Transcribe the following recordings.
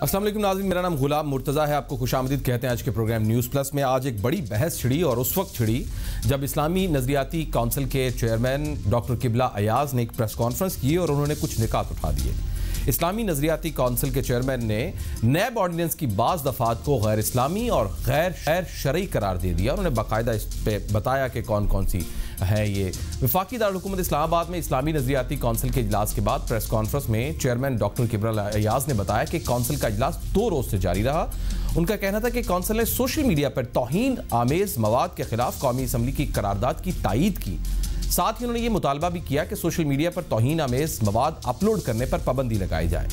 السلام علیکم ناظرین، میرا نام غلام مرتضی ہے، آپ کو خوش آمدید کہتے ہیں آج کے پروگرام نیوز پلس میں۔ آج ایک بڑی بحث چھڑی اور اس وقت چھڑی جب اسلامی نظریاتی کونسل کے چیئرمین ڈاکٹر قبلہ ایاز نے ایک پریس کانفرنس کی اور انہوں نے کچھ نکات اٹھا دیے۔ اسلامی نظریاتی کونسل کے چیئرمین نے نیب آرڈیننس کی بعض دفعات کو غیر اسلامی اور غیر غیر شرعی قرار دے دیا۔ انہوں نے باقاعدہ اس پہ بتایا کہ کون کون سی ہے یہ۔ وفاقی دارالحکومت اسلام آباد میں اسلامی نظریاتی کونسل کے اجلاس کے بعد پریس کانفرنس میں چیئرمین ڈاکٹر کبر ایاز نے بتایا کہ کونسل کا اجلاس دو روز سے جاری رہا۔ ان کا کہنا تھا کہ کونسل نے سوشل میڈیا پر توہین، آمیز مواد کے خلاف قومی اسمبلی کی قرارداد کی تائید کی۔ ساتھ ہی انہوں نے یہ مطالبہ بھی کیا کہ سوشل میڈیا پر توہین، آمیز مواد اپلوڈ کرنے پر پابندی لگائی جائے۔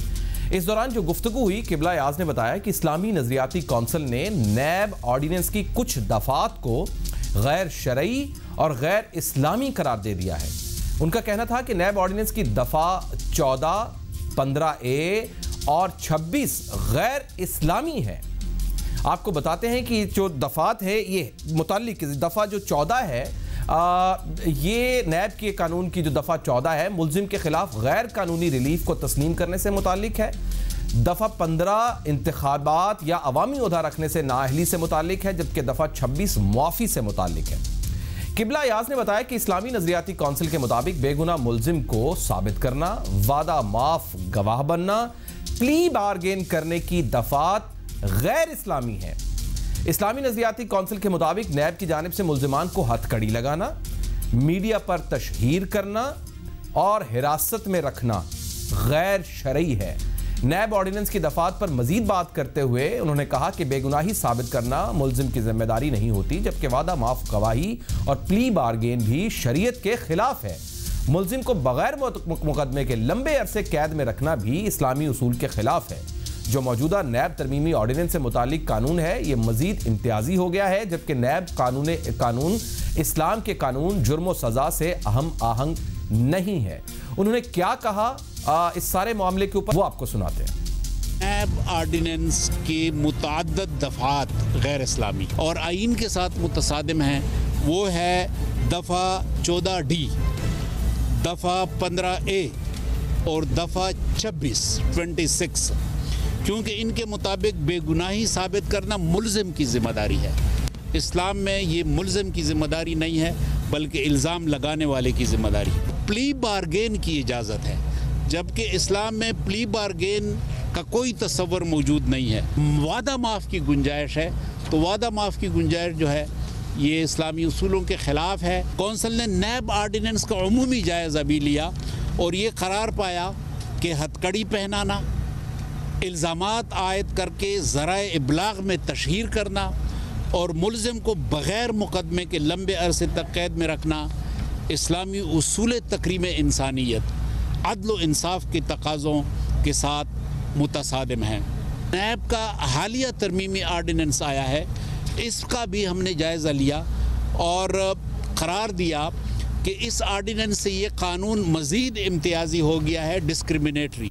اس دوران جو گفتگو ہوئی قبلہ ایاز نے بتایا کہ اسلامی نظریاتی کونسل نے نیب آرڈیننس کی کچھ دفعات کو غیر شرعی اور غیر اسلامی قرار دے دیا ہے۔ ان کا کہنا تھا کہ نیب آرڈیننس کی دفعہ چودہ، پندرہ اے اور چھبیس غیر اسلامی ہے۔ آپ کو بتاتے ہیں کہ جو دفعات ہے یہ متعلق دفعہ جو چودہ ہے یہ نیب کے قانون کی جو دفعہ چودہ ہے، ملزم کے خلاف غیر قانونی ریلیف کو تسلیم کرنے سے متعلق ہے۔ دفعہ پندرہ انتخابات یا عوامی عہدہ رکھنے سے نااہلی سے متعلق ہے، جبکہ دفعہ چھبیس معافی سے متعلق ہے۔ قبلہ یاز نے بتایا کہ اسلامی نظریاتی کونسل کے مطابق بے گناہ ملزم کو ثابت کرنا، وعدہ معاف، گواہ بننا، پلی بارگین کرنے کی دفعات غیر اسلامی ہے اسلامی نظریاتی کونسل کے مطابق نیب کی جانب سے ملزمان کو ہتھ کڑی لگانا، میڈیا پر تشہیر کرنا اور حراست میں رکھنا غیر شرعی ہے۔ نیب آرڈیننس کی دفعات پر مزید بات کرتے ہوئے انہوں نے کہا کہ بے گناہی ثابت کرنا ملزم کی ذمہ داری نہیں ہوتی، جبکہ وعدہ معاف، گواہی اور پلی بارگین بھی شریعت کے خلاف ہے۔ ملزم کو بغیر مقدمے کے لمبے عرصے قید میں رکھنا بھی اسلامی اصول کے خلاف ہے۔ جو موجودہ نیب ترمیمی آرڈیننس سے متعلق قانون ہے، یہ مزید امتیازی ہو گیا ہے، جبکہ نیب قانون قانون اسلام کے قانون جرم و سزا سے اہم آہنگ نہیں ہے۔ انہوں نے کیا کہا؟ اس سارے معاملے کے اوپر وہ آپ کو سناتے ہیں۔ نیب آرڈیننس کی متعدد دفعات غیر اسلامی اور آئین کے ساتھ متصادم ہیں۔ وہ ہے دفعہ چودہ ڈی، دفعہ پندرہ اے اور دفعہ چھبیس، ٹوینٹی سکس۔ کیونکہ ان کے مطابق بے گناہی ثابت کرنا ملزم کی ذمہ داری ہے۔ اسلام میں یہ ملزم کی ذمہ داری نہیں ہے، بلکہ الزام لگانے والے کی ذمہ داری۔ پلی بارگین کی اجازت ہے۔ جبکہ اسلام میں پلی بارگین کا کوئی تصور موجود نہیں ہے۔ وعدہ معاف کی گنجائش ہے۔ تو وعدہ معاف کی گنجائش جو ہے، یہ اسلامی اصولوں کے خلاف ہے۔ کونسل نے نیب آرڈیننس کا عمومی جائزہ بھی لیا اور یہ قرار پایا کہ ہتکڑی پہنانا، الزامات عائد کر کے ذرائع ابلاغ میں تشہیر کرنا اور ملزم کو بغیر مقدمے کے لمبے عرصے تک قید میں رکھنا اسلامی اصول تقریم انسانیت۔ عدل و انصاف کے تقاضوں کے ساتھ متصادم ہیں۔ نیب کا حالیہ ترمیمی آرڈیننس آیا ہے۔ اس کا بھی ہم نے جائزہ لیا اور قرار دیا کہ اس آرڈیننس سے یہ قانون مزید امتیازی ہو گیا ہے ڈسکریمنیٹری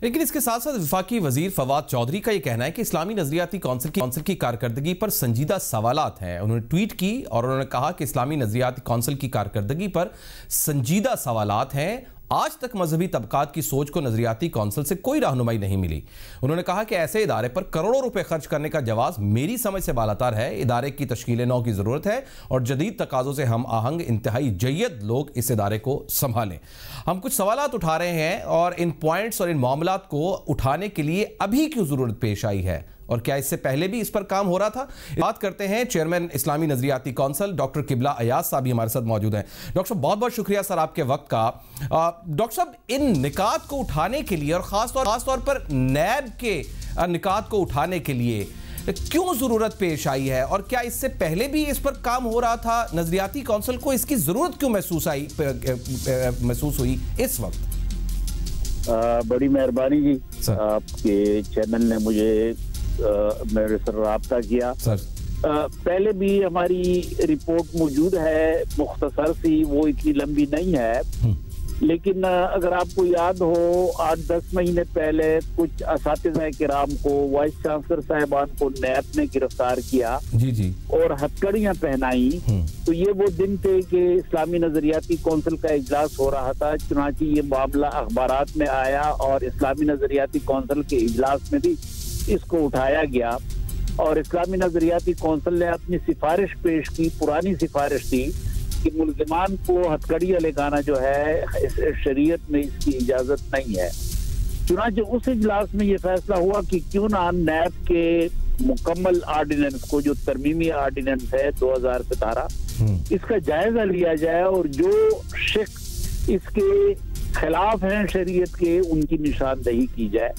لیکن اس کے ساتھ ساتھ وفاقی وزیر فواد چودھری کا یہ کہنا ہے کہ اسلامی نظریاتی کونسل کی کونسل کی کارکردگی پر سنجیدہ سوالات ہیں۔ انہوں نے ٹویٹ کی اور انہوں نے کہا کہ اسلامی نظریاتی کونسل کی کارکردگی پر سنجیدہ سوالات ہیں۔ آج تک مذہبی طبقات کی سوچ کو نظریاتی کونسل سے کوئی رہنمائی نہیں ملی۔ انہوں نے کہا کہ ایسے ادارے پر کروڑوں روپے خرچ کرنے کا جواز میری سمجھ سے بالاتار ہے۔ ادارے کی تشکیل نو کی ضرورت ہے اور جدید تقاضوں سے ہم آہنگ، انتہائی جید لوگ اس ادارے کو سنبھالیں۔ ہم کچھ سوالات اٹھا رہے ہیں اور ان پوائنٹس اور ان معاملات کو اٹھانے کے لیے ابھی کیوں ضرورت پیش آئی ہے؟ اور کیا اس سے پہلے بھی اس پر کام ہو رہا تھا؟ بات کرتے ہیں چیئرمین اسلامی نظریاتی کونسل ڈاکٹر قبلہ ایاز صاحب ہمارے ساتھ موجود ہیں۔ ڈاکٹر صاحب بہت بہت شکریہ سر آپ کے وقت کا۔ ڈاکٹر صاحب ان نکات کو اٹھانے کے لیے اور خاص طور خاص طور پر نیب کے نکات کو اٹھانے کے لیے کیوں ضرورت پیش آئی ہے؟ اور کیا اس سے پہلے بھی اس پر کام ہو رہا تھا؟ نظریاتی کونسل کو اس کی ضرورت کیوں محسوس آئی؟ محسوس ہوئی اس وقت؟ بڑی مہربانی جی۔ آپ کے چینل نے مجھے میرے سر رابطہ کیا۔ پہلے بھی ہماری رپورٹ موجود ہے مختصر سی وہ اتنی لمبی نہیں ہے۔ لیکن اگر آپ کو یاد ہو آٹھ دس مہینے پہلے کچھ اساتذہ کرام کو وائس چانسلر صاحبان کو نیب نے گرفتار کیا۔ جی جی۔ اور ہتکڑیاں پہنائی۔ تو یہ وہ دن تھے کہ اسلامی نظریاتی کونسل کا اجلاس ہو رہا تھا۔ چنانچہ یہ معاملہ اخبارات میں آیا اور اسلامی نظریاتی کونسل کے اجلاس میں بھی اس کو اٹھایا گیا اور اسلامی نظریاتی کونسل نے اپنی سفارش پیش کی پرانی سفارش تھی کہ ملزمان کو ہتھکڑیاں لگانا جو ہے شریعت میں اس کی اجازت نہیں ہے۔ چنانچہ اس اجلاس میں یہ فیصلہ ہوا کہ کیوں نہ نیب کے مکمل آرڈیننس کو جو ترمیمی آرڈیننس ہے دو ہزار ستارہ اس کا جائزہ لیا جائے اور جو شخص اس کے خلاف ہیں شریعت کے ان کی نشاندہی کی جائے۔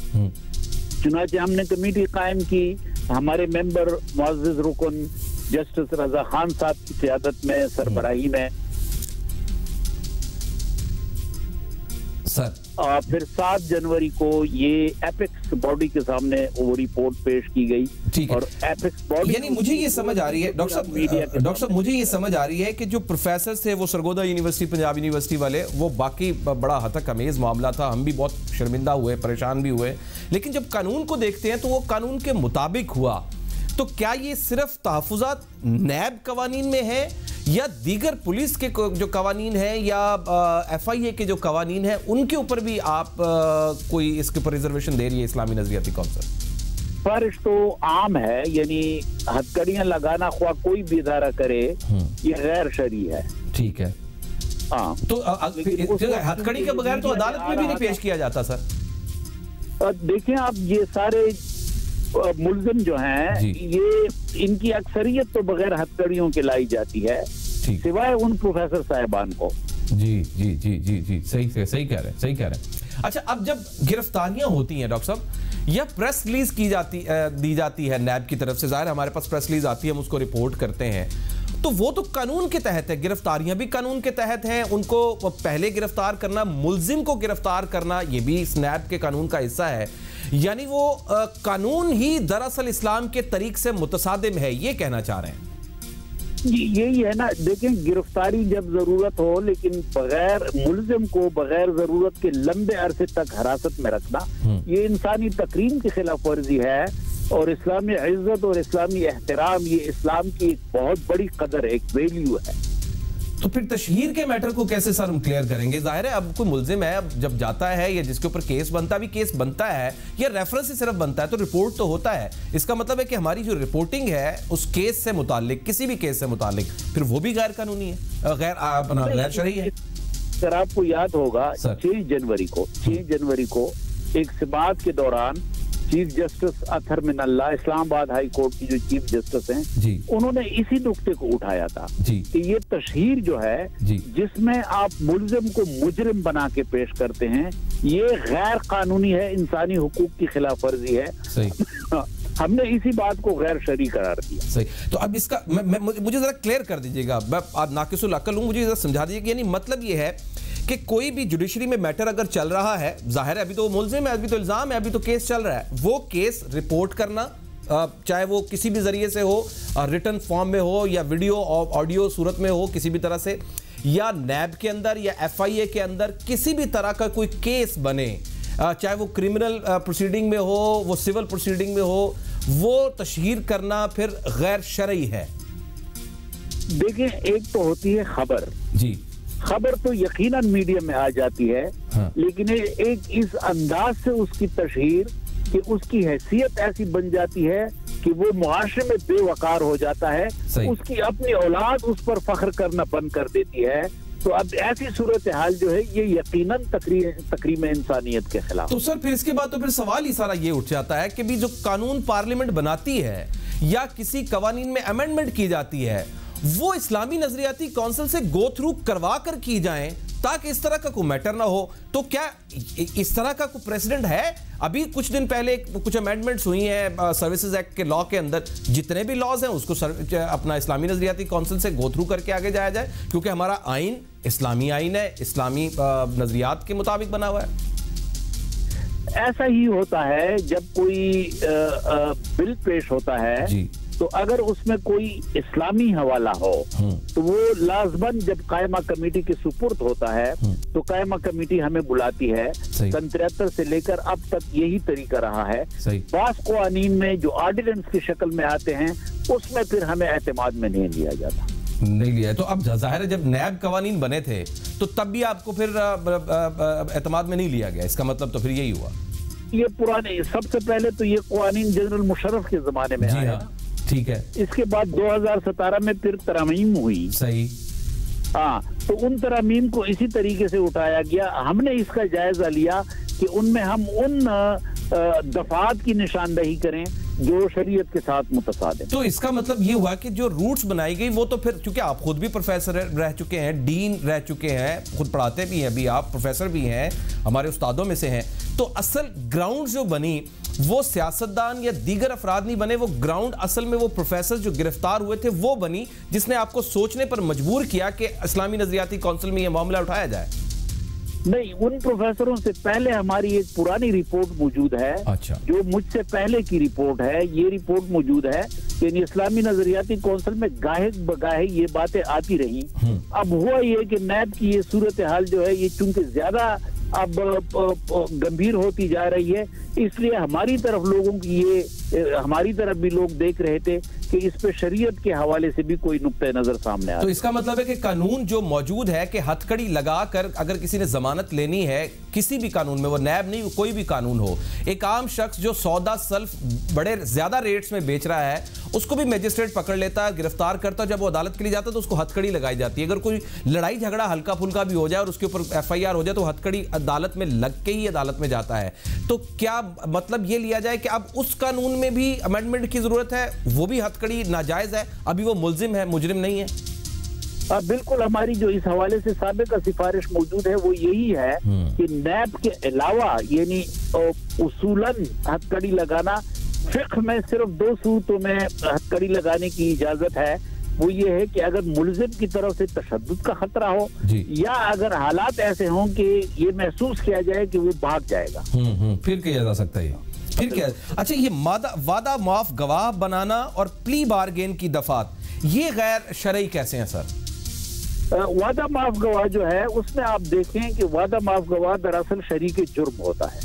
چنانچہ ہم نے کمیٹی قائم کی، ہمارے ممبر معزز رکن جسٹس رضا خان صاحب کی قیادت میں، سربراہی میں سر۔ پھر سات جنوری کو یہ ایپکس باڈی کے سامنے وہ رپورٹ پیش کی گئی۔ اور ایپکس باڈی یعنی مجھے یہ سمجھ آ رہی ہے ڈاکٹر صاحب ڈاکٹر صاحب مجھے یہ سمجھ آ رہی ہے کہ جو پروفیسر تھے وہ سرگودا یونیورسٹی پنجاب یونیورسٹی والے وہ باقی بڑا ہتک امیز معاملہ تھا۔ ہم بھی بہت شرمندہ ہوئے پریشان بھی ہوئے۔ لیکن جب قانون کو دیکھتے ہیں تو وہ قانون کے مطابق ہوا۔ تو کیا یہ صرف تحفظات نیب قوانین میں ہے یا دیگر پولیس کے جو قوانین ہیں یا ایف آئی اے کے جو قوانین ہیں ان کے اوپر بھی آپ کوئی اس کے اوپر ریزرویشن دے رہی ہے اسلامی نظریاتی کونسل فرش تو عام ہے یعنی ہتکڑیاں لگانا خواہ کوئی بھی ادارہ کرے یہ غیر شرعی ہے۔ ٹھیک ہے۔ ہاں۔ تو ہتکڑی کے بغیر تو عدالت میں بھی نہیں پیش کیا جاتا سر۔ دیکھیں آپ یہ سارے ملزم جو ہیں جی۔ یہ ان کی اکثریت تو بغیر ہتکڑیوں کے لائی جاتی ہے سوائے ان پروفیسر صاحبان کو۔ جی جی جی جی جی صحیح صحیح کہہ رہے ہیں صحیح کہہ رہے ہیں۔ اچھا اب جب گرفتاریاں ہوتی ہیں ڈاکٹر صاحب یا پریس ریلیز کی جاتی دی جاتی ہے نیب کی طرف سے ظاہر ہمارے پاس پریس ریلیز آتی ہے ہم اس کو رپورٹ کرتے ہیں۔ تو وہ تو قانون کے تحت ہے گرفتاریاں بھی قانون کے تحت ہیں۔ ان کو پہلے گرفتار کرنا ملزم کو گرفتار کرنا یہ بھی نیب کے قانون کا حصہ ہے۔ یعنی وہ قانون ہی دراصل اسلام کے طریق سے متصادم ہے یہ کہنا چاہ رہے ہیں۔ جی، یہی ہے نا دیکھیں گرفتاری جب ضرورت ہو لیکن بغیر ملزم کو بغیر ضرورت کے لمبے عرصے تک حراست میں رکھنا یہ انسانی تقریم کی خلاف ورزی ہے۔ اور اسلامی عزت اور اسلامی احترام یہ اسلام کی ایک بہت بڑی قدر ایک ویلیو ہے۔ تو پھر تشہیر کے میٹر کو کیسے سر ہم کلیئر کریں گے؟ ظاہر ہے اب کوئی ملزم ہے اب جب جاتا ہے یا جس کے اوپر کیس بنتا بھی کیس بنتا ہے یا ریفرنس ہی صرف بنتا ہے تو رپورٹ تو ہوتا ہے۔ اس کا مطلب ہے کہ ہماری جو رپورٹنگ ہے اس کیس سے متعلق کسی بھی کیس سے متعلق پھر وہ بھی غیر قانونی ہے۔ غیر غیر شرعی ہے۔ سر آپ کو یاد ہوگا چھ جنوری کو چھ جنوری کو ایک سبات کے دوران چیف جسٹس اتھر من اللہ اسلام آباد ہائی کورٹ کی جو چیف جسٹس ہیں جی۔ انہوں نے اسی نقطے کو اٹھایا تھا جی۔ کہ یہ تشہیر جو ہے جی۔ جس میں آپ ملزم کو مجرم بنا کے پیش کرتے ہیں یہ غیر قانونی ہے انسانی حقوق کی خلاف ورزی ہے۔ ہم نے اسی بات کو غیر شرعی قرار دیا۔ صحیح۔ تو اب اس کا مجھے ذرا کلیئر کر دیجیے گا۔ میں ناقص العقل ہوں مجھے ذرا سمجھا دیجیے کہ یعنی مطلب یہ ہے کہ کوئی بھی جوڈیشری میں میٹر اگر چل رہا ہے ظاہر ہے ابھی تو وہ ملزم ہے ابھی تو الزام ہے ابھی تو کیس چل رہا ہے۔ وہ کیس رپورٹ کرنا چاہے وہ کسی بھی ذریعے سے ہو ریٹن فارم میں ہو یا ویڈیو آڈیو صورت میں ہو کسی بھی طرح سے یا نیب کے اندر یا ایف آئی اے کے اندر کسی بھی طرح کا کوئی کیس بنے چاہے وہ کرمنل پروسیڈنگ میں ہو وہ سول پروسیڈنگ میں ہو وہ تشہیر کرنا پھر غیر شرعی ہے۔ دیکھیں ایک تو ہوتی ہے خبر۔ جی۔ خبر تو یقیناً میڈیم میں آ جاتی ہے ہاں۔ لیکن ایک اس انداز سے اس کی تشہیر کہ اس کی حیثیت ایسی بن جاتی ہے کہ وہ معاشرے میں بے وقار ہو جاتا ہے۔ اس کی اپنی اولاد اس پر فخر کرنا بند کر دیتی ہے۔ تو اب ایسی صورتحال جو ہے یہ یقیناً تقریم انسانیت کے خلاف۔ تو سر پھر اس کے بعد تو پھر سوال ہی سارا یہ اٹھ جاتا ہے کہ بھی جو قانون پارلیمنٹ بناتی ہے یا کسی قوانین میں امینڈمنٹ کی جاتی ہے وہ اسلامی نظریاتی کونسل سے گو تھرو کروا کر کی جائیں تاکہ اس طرح کا کوئی میٹر نہ ہو۔ تو کیا اس طرح کا کوئی پریسیڈنٹ ہے؟ ابھی کچھ دن پہلے کچھ امینڈمنٹس ہوئی ہیں سروسز ایکٹ کے لا کے اندر۔ جتنے بھی لاز ہیں اس کو اپنا اسلامی نظریاتی کونسل سے گو تھرو کر کے آگے جایا جائے؟ کیونکہ ہمارا آئین اسلامی آئین ہے اسلامی نظریات کے مطابق بنا ہوا ہے۔ ایسا ہی ہوتا ہے جب کوئی بل پیش ہوتا ہے جی۔ تو اگر اس میں کوئی اسلامی حوالہ ہو تو وہ لازمن جب قائمہ کمیٹی کے سپرد ہوتا ہے تو قائمہ کمیٹی ہمیں بلاتی ہے۔ سن تریہتر سے لے کر اب تک یہی طریقہ رہا ہے۔ بعض قوانین میں جو آرڈیننس کی شکل میں آتے ہیں اس میں پھر ہمیں اعتماد میں نہیں لیا جاتا۔ نہیں لیا۔ تو اب ظاہر ہے جب نیب قوانین بنے تھے تو تب بھی آپ کو پھر اعتماد میں نہیں لیا گیا۔ اس کا مطلب تو پھر یہی ہوا۔ یہ پرانے سب سے پہلے تو یہ قوانین جنرل مشرف کے زمانے میں جی ہاں۔ ٹھیک ہے۔ اس کے بعد دو ہزار ستارہ میں پھر ترامیم ہوئی۔ صحیح۔ ہاں تو ان ترامیم کو اسی طریقے سے اٹھایا گیا۔ ہم نے اس کا جائزہ لیا کہ ان میں ہم ان دفعات کی نشاندہی کریں، جو شریعت کے ساتھ متصادم۔ تو اس کا مطلب یہ ہوا کہ جو روٹس بنائی گئی، وہ تو پھر چونکہ آپ خود بھی پروفیسر رہ چکے ہیں، ڈین رہ چکے ہیں، خود پڑھاتے بھی ہیں، ابھی آپ پروفیسر بھی ہیں، ہمارے استادوں میں سے ہیں۔ تو اصل گراؤنڈ جو بنی، وہ سیاستدان یا دیگر افراد نہیں بنے، وہ گراؤنڈ اصل میں وہ پروفیسر جو گرفتار ہوئے تھے، وہ بنی، جس نے آپ کو سوچنے پر مجبور کیا کہ اسلامی نظریاتی کونسل میں یہ معاملہ اٹھایا جائے۔ نہیں ان پروفیسروں سے پہلے ہماری ایک پرانی رپورٹ موجود ہے اچھا۔ جو مجھ سے پہلے کی رپورٹ ہے یہ رپورٹ موجود ہے کہ یعنی اسلامی نظریاتی کونسل میں گاہے بگاہے یہ باتیں آتی رہی اب ہوا یہ کہ نیب کی یہ صورتحال جو ہے یہ چونکہ زیادہ اب گمبھیر ہوتی جا رہی ہے اس لیے ہماری طرف لوگوں کی یہ ہماری طرف بھی لوگ دیکھ رہے تھے کہ اس پہ شریعت کے حوالے سے بھی کوئی نقطۂ نظر سامنے آ تو اس کا مطلب ہے کہ قانون جو موجود ہے کہ ہتھ کڑی لگا کر اگر کسی نے ضمانت لینی ہے کسی بھی قانون میں وہ نیب نہیں کوئی بھی قانون ہو ایک عام شخص جو سودا سلف بڑے زیادہ ریٹس میں بیچ رہا ہے اس کو بھی میجسٹریٹ پکڑ لیتا ہے گرفتار کرتا ہے جب وہ عدالت کے لیے جاتا ہے تو اس کو ہتھ کڑی لگائی جاتی ہے۔ اگر کوئی لڑائی جھگڑا ہلکا پھلکا بھی ہو جائے اور اس کے اوپر ایف آئی آر ہو جائے تو ہتھ کڑی عدالت میں لگ کے ہی عدالت میں جاتا ہے۔ تو کیا مطلب یہ لیا جائے کہ اب اس قانون میں بھی امینڈمنٹ کی ضرورت ہے وہ بھی ہتھ کڑی ناجائز ہے ابھی وہ ملزم ہے مجرم نہیں ہے۔ بالکل ہماری جو اس حوالے سے سابقہ سفارش موجود ہے وہ یہی ہے کہ نیب کے علاوہ یعنی اصولاً ہتھ کڑی لگانا فقہ میں صرف دو صورتوں میں ہتھ کڑی لگانے کی اجازت ہے۔ وہ یہ ہے کہ اگر ملزم کی طرف سے تشدد کا خطرہ ہو جی۔ یا اگر حالات ایسے ہوں کہ یہ محسوس کیا جائے کہ وہ بھاگ جائے گا۔ پھر کیا جا سکتا ہے؟ پھر کیا؟ اچھا یہ وعدہ معاف گواہ بنانا اور پلی بارگین کی دفات یہ غیر شرعی کیسے ہیں سر؟ وعدہ معاف گواہ جو ہے اس میں آپ دیکھیں کہ وعدہ معاف گواہ دراصل شریک جرم ہوتا ہے۔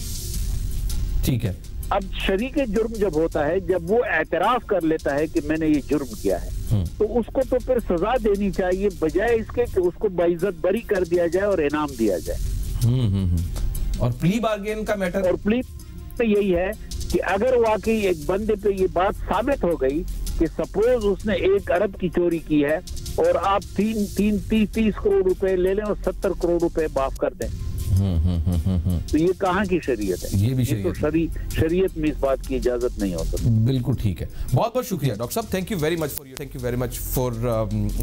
ٹھیک ہے۔ اب شریک جرم جب ہوتا ہے جب وہ اعتراف کر لیتا ہے کہ میں نے یہ جرم کیا ہے تو اس کو تو پھر سزا دینی چاہیے بجائے اس کے کہ اس کو باعزت بری کر دیا جائے اور انعام دیا جائے۔ اور پلی بارگین کا میٹر اور پلی یہی ہے کہ اگر واقعی ایک بندے پہ یہ بات ثابت ہو گئی کہ سپوز اس نے ایک ارب کی چوری کی ہے اور آپ تین تین تیس تیس کروڑ روپے لے لیں اور ستر کروڑ روپے معاف کر دیں۔ تو یہ کہاں کی شریعت ہے؟ یہ بھی شریعت میں اس بات کی اجازت نہیں ہو سکتی۔ بالکل ٹھیک ہے۔ بہت بہت شکریہ ڈاکٹر صاحب thank you very much for thank you very much for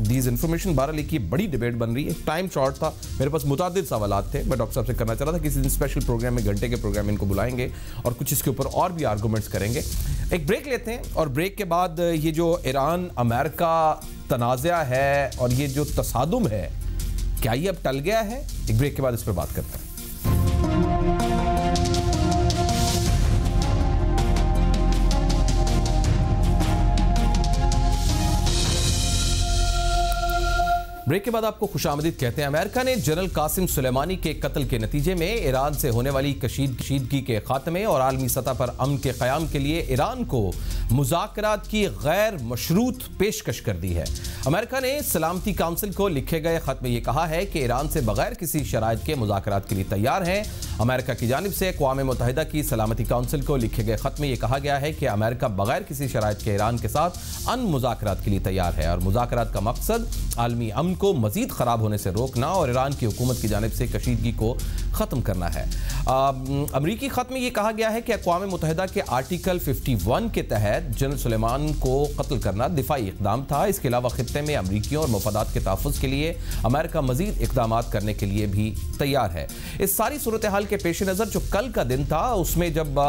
these information بارہ لے کی بڑی ڈیبیٹ بن رہی ہے۔ ٹائم شارٹ تھا۔ میرے پاس متعدد سوالات تھے۔ میں ڈاکٹر صاحب سے کرنا چاہ رہا تھا کسی دن اسپیشل پروگرام میں گھنٹے کے پروگرام ان کو بلائیں گے اور کچھ اس کے اوپر اور بھی آرگومنٹس کریں گے۔ ایک بریک لیتے ہیں اور بریک کے بعد یہ جو ایران امریکہ تنازع ہے اور یہ جو تصادم ہے کیا یہ اب ٹل گیا ہے؟ ایک بریک کے بعد اس پہ بات کرتے ہیں۔ بریک کے بعد آپ کو خوش آمدید کہتے ہیں۔ امریکہ نے جنرل قاسم سلیمانی کے قتل کے نتیجے میں ایران سے ہونے والی کشیدگی کے خاتمے اور عالمی سطح پر امن کے قیام کے لیے ایران کو مذاکرات کی غیر مشروط پیشکش کر دی ہے۔ امریکہ نے سلامتی کانسل کو لکھے گئے خط میں یہ کہا ہے کہ ایران سے بغیر کسی شرائط کے مذاکرات کے لیے تیار ہیں۔ امریکہ کی جانب سے اقوام متحدہ کی سلامتی کانسل کو لکھے گئے خط میں یہ کہا گیا ہے کہ امریکہ بغیر کسی شرائط کے ایران کے ساتھ ان مذاکرات کے لیے تیار ہے اور مذاکرات کا مقصد عالمی امن کو مزید خراب ہونے سے روکنا اور ایران کی حکومت کی جانب سے کشیدگی کو ختم کرنا ہے۔ امریکی خط میں یہ کہا گیا ہے کہ اقوام متحدہ کے آرٹیکل 51 کے تحت جنرل سلیمان کو قتل کرنا دفاعی اقدام تھا۔ اس کے علاوہ خطے میں امریکیوں اور مفادات کے تحفظ کے لیے امریکہ مزید اقدامات کرنے کے لیے بھی تیار ہے۔ اس ساری صورتحال کے پیش نظر جو کل کا دن تھا، اس میں جب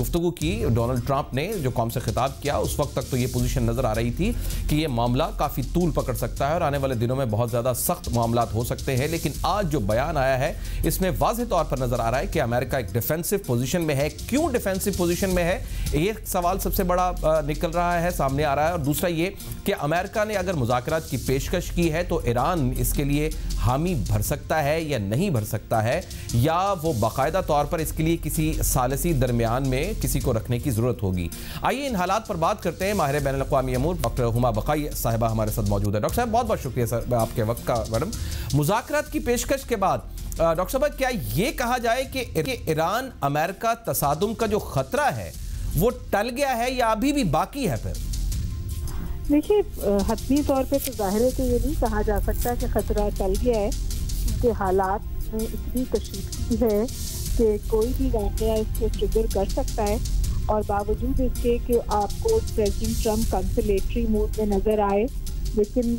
گفتگو کی ڈونلڈ ٹرمپ نے جو قوم سے خطاب کیا، اس وقت تک تو یہ پوزیشن نظر آ رہی تھی کہ یہ معاملہ کافی طول پکڑ سکتا ہے اور آنے والے دنوں میں بہت زیادہ سخت معاملات ہو سکتے ہیں۔ لیکن آج جو بیان آیا ہے اس میں واضح طور پر نظر آ رہا ہے کہ امریکہ ایک ڈیفینسو پوزیشن میں ہے۔ کیوں ڈیفینسو پوزیشن میں ہے؟ ایک سوال سب سے بڑا نکل رہا ہے، سامنے آ رہا ہے۔ اور دوسرا یہ کہ امریکہ نے اگر مذاکرات کی پیشکش کی ہے تو ایران اس کے لیے حامی بھر سکتا ہے یا نہیں بھر سکتا ہے؟ یا وہ باقاعدہ طور پر اس کے لیے کسی سالسی درمیان میں کسی کو رکھنے کی ضرورت ہوگی؟ آئیے ان حالات پر بات کرتے ہیں۔ ماہر بین الاقوامی امور ڈاکٹر ہما بقائی صاحبہ ہمارے ساتھ موجود ہے ڈاکٹر صاحب، بہت بہت شکریہ سر آپ کے وقت کا میڈم مذاکرات کی پیشکش کے بعد ڈاکٹر صاحب، کیا یہ کہا جائے کہ ایران امریکہ تصادم کا جو خطرہ ہے، وہ ٹل گیا ہے یا ابھی بھی باقی ہے پھر؟ دیکھیے، حتمی طور پہ تو ظاہر ہے کہ یہ نہیں کہا جا سکتا کہ خطرہ ٹل گیا ہے، کیونکہ حالات میں اتنی کشیدگی ہے کہ کوئی بھی واقعہ اس کو ٹریگر کر سکتا ہے اور باوجود اس کے کہ آپ کو پریزیڈنٹ ٹرمپ کنسلیٹری موڈ میں نظر آئے۔ لیکن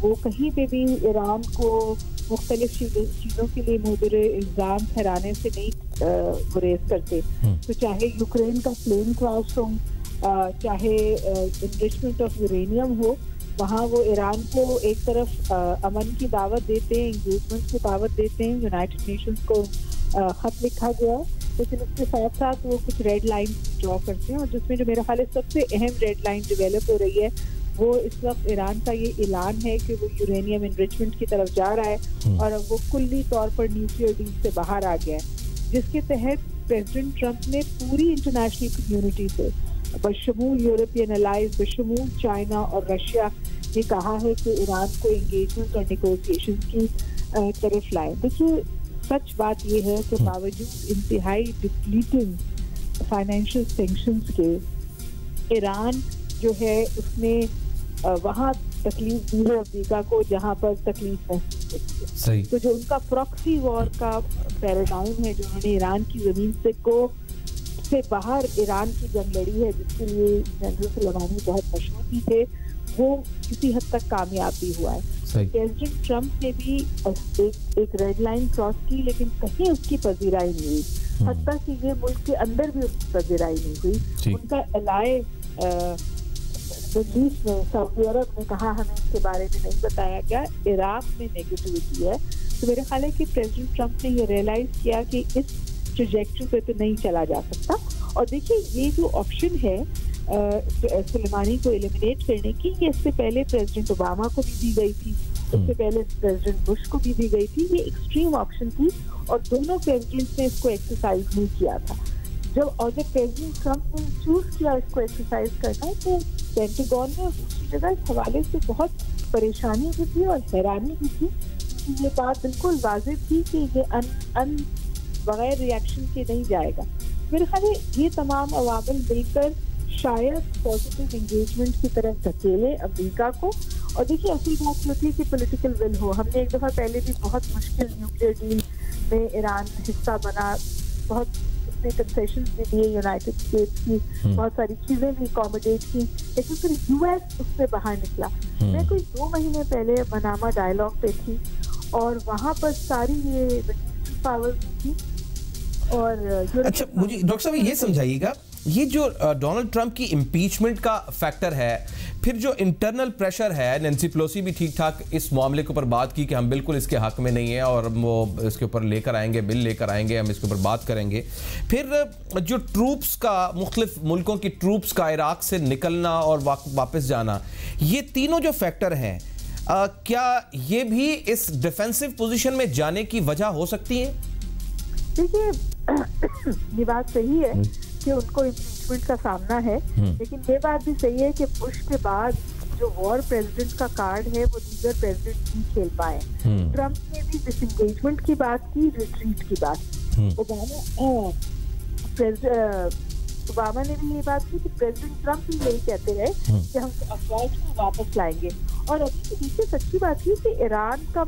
وہ کہیں پہ بھی ایران کو مختلف چیزوں کے لیے مدر الزام ٹھہرانے سے نہیں گریز کرتے۔ تو چاہے یوکرین کا پلین کراس ہو چاہے انریچمنٹ آف یورینیم ہو وہاں وہ ایران کو ایک طرف امن کی دعوت دیتے ہیں انگیجمنٹ کی دعوت دیتے ہیں یونائٹڈ نیشنز کو خط لکھا گیا۔ لیکن اس کے ساتھ ساتھ وہ کچھ ریڈ لائن ڈرا کرتے ہیں اور جس میں جو میرا خیال ہے سب سے اہم ریڈ لائن ڈیولپ ہو رہی ہے وہ اس وقت ایران کا یہ اعلان ہے کہ وہ یورینیم انریچمنٹ کی طرف جا رہا ہے اور اب وہ کلی طور پر نیوکلیئر ڈیل سے باہر آ گیا ہے جس کے تحت پریزیڈنٹ ٹرمپ نے پوری انٹرنیشنل کمیونٹی سے بشمول یورپین الائز بشمول چائنا اور رشیا یہ کہا ہے کہ ایران کو انگیجمنٹ اور نیگوسیشن کی طرف لائے دیکھیے سچ بات یہ ہے کہ باوجود انتہائی ڈپلیٹنگ فائنینشیل سینکشنز کے ایران جو ہے اس نے وہاں تکلیف دی ہے امریکہ کو جہاں پر تکلیف محسوس ہوتی ہے تو جو ان کا پروکسی وار کا پیراڈائم ہے جو انہوں نے ایران کی زمین سے کو سے باہر ایران کی جنگ لڑی ہے جس کے لیے جنرل سلیمانی بہت مشہور بھی تھے وہ کسی حد تک کامیاب بھی ہوا ہے۔ پریزیڈنٹ ٹرمپ نے بھی ایک ریڈ لائن کراس کی لیکن کہیں اس کی پذیرائی نہیں ہوئی۔ حتیٰ کہ یہ ملک کے اندر بھی اس کی پذیرائی نہیں ہوئی۔ ان کا الائے میں سعودی عرب نے کہا ہمیں اس کے بارے میں نہیں بتایا گیا عراق میں نیگیٹیوٹی ہے۔ تو میرے خیال ہے کہ پریزیڈنٹ ٹرمپ نے یہ ریئلائز کیا کہ اس ٹریجیکٹری پہ تو نہیں چلا جا سکتا۔ اور دیکھیے یہ جو آپشن ہے سلیمانی کو ایلیمنیٹ کرنے کی یہ اس سے پہلے پریزیڈنٹ اوباما کو بھی دی گئی تھی۔ اس سے پہلے پریزیڈنٹ بش کو بھی دی گئی تھی۔ یہ ایکسٹریم آپشن تھی اور دونوں پریزیڈنٹ نے اس کو ایکسرسائز نہیں کیا تھا۔ جب اور جب پریزیڈنٹ ٹرمپ نے چوز کیا اس کو ایکسرسائز کرنا تو پینٹیگون نے اس حوالے سے بہت پریشانی بھی تھی اور حیرانی بھی تھی یہ بات بالکل واضح تھی کہ یہ ان ان بغیر ریئیکشن کے نہیں جائے گا۔ میرے خیال ہے یہ تمام عوامل مل کر شاید پازیٹیو انگیجمنٹ کی طرف دھکیلے امریکہ کو۔ اور دیکھیے اصل بات یہ ہوتی ہے کہ پولیٹیکل ول ہو۔ ہم نے ایک دفعہ پہلے بھی بہت مشکل نیوکلیئر ڈیل میں ایران حصہ بنا، بہت نے کنسیشن بھی دیے یونائٹیڈ اسٹیٹس کی بہت ساری چیزیں بھی اکوموڈیٹ کی لیکن پھر یو ایس اس سے باہر نکلا۔ میں کوئی دو مہینے پہلے مناما ڈائلاگ پہ تھی اور وہاں پر ساری یہ پاور تھی اور اچھا مجھے ڈاکٹر صاحب یہ سمجھائیے گا یہ جو ڈونلڈ ٹرمپ کی امپیچمنٹ کا فیکٹر ہے پھر جو انٹرنل پریشر ہے نینسی پلوسی بھی ٹھیک ٹھاک اس معاملے کے اوپر بات کی کہ ہم بالکل اس کے حق میں نہیں ہیں اور وہ اس کے اوپر لے کر آئیں گے بل لے کر آئیں گے ہم اس کے اوپر بات کریں گے۔ پھر جو ٹروپس کا مختلف ملکوں کی ٹروپس کا عراق سے نکلنا اور واپس جانا یہ تینوں جو فیکٹر ہیں کیا یہ بھی اس ڈیفینسو پوزیشن میں جانے کی وجہ ہو سکتی ہیں؟ دیکھیے یہ بات صحیح ہے کہ ان کو امپیچمنٹ کا سامنا ہے لیکن یہ بات بھی صحیح ہے کہ بش کے بعد جو وار پریزیڈنٹ کا کارڈ ہے وہ دیگر پریزیڈنٹ نہیں کھیل پائے ٹرمپ نے بھی ڈس انگیجمنٹ کی بات کی ریٹریٹ کی بات اوباما اوباما نے بھی یہ بات کی کہ پریزیڈنٹ ٹرمپ بھی یہی کہتے رہے کہ ہم افواج کو واپس لائیں گے اور ابھی کے پیچھے سچی بات یہ کہ ایران کا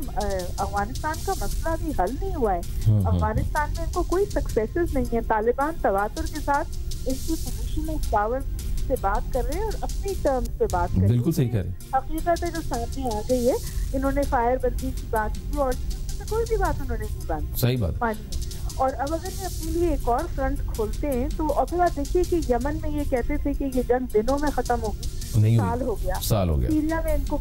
افغانستان کا مسئلہ ابھی حل نہیں ہوا ہے۔ افغانستان میں ان کو کوئی سکسیسز نہیں ہے۔ طالبان تواتر کے ساتھ ان کی پوزیشن آف پاور سے بات کر رہے ہیں اور اپنی ٹرمز پہ بات کر بالکل صحیح رہے حقیقت ہے جو سامنے آ گئی ہے انہوں نے فائر بندی کی بات کی اور کوئی بھی بات انہوں نے نہیں بات صحیح بات مانی اور اب اگر یہ اپنے لیے ایک اور فرنٹ کھولتے ہیں تو پھر آپ دیکھیے کہ یمن میں یہ کہتے تھے کہ یہ جنگ دنوں میں ختم ہوگی سال ہو گیا۔ سال ہو گیا۔ سیریا میں ان کو